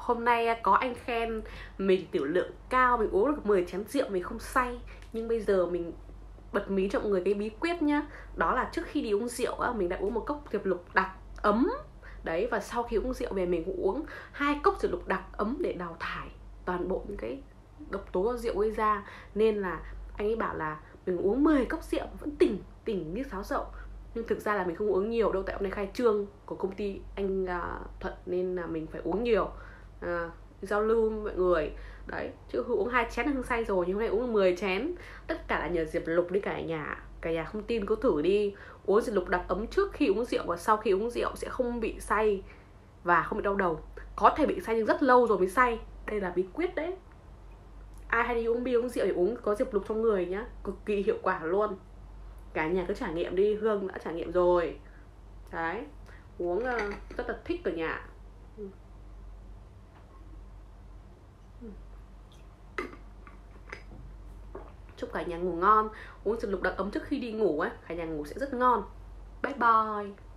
hôm nay à, có anh khen mình tiểu lượng cao mình uống được 10 chén rượu mình không say. Nhưng bây giờ mình bật mí cho mọi người cái bí quyết nhá. Đó là trước khi đi uống rượu á mình đã uống một cốc diệp lục đặc ấm. Đấy và sau khi uống rượu về mình cũng uống hai cốc diệp lục đặc ấm để đào thải toàn bộ những cái độc tố do rượu gây ra. Nên là anh ấy bảo là mình uống 10 cốc rượu vẫn tỉnh tỉnh như sáo rộng nhưng thực ra là mình không uống nhiều đâu tại hôm nay khai trương của công ty anh uh, thuận nên là mình phải uống nhiều uh, giao lưu với mọi người. Đấy chứ hương uống hai chén là hương say rồi nhưng hôm nay uống 10 chén. Tất cả là nhờ diệp lục đi cả nhà cả nhà không tin cứ thử đi. Uống diệp lục đặc ấm trước khi uống rượu và sau khi uống rượu sẽ không bị say và không bị đau đầu. Có thể bị say nhưng rất lâu rồi mới say. Đây là bí quyết đấy. Ai hay đi uống bia uống rượu thì uống có diệp lục trong người nhá. Cực kỳ hiệu quả luôn. Cả nhà cứ trải nghiệm đi hương đã trải nghiệm rồi. Đấy uống uh, rất là thích ở nhà. Chúc cả nhà ngủ ngon. Uống diệp lục đặc ấm trước khi đi ngủ ấy cả nhà ngủ sẽ rất ngon. Bye bye.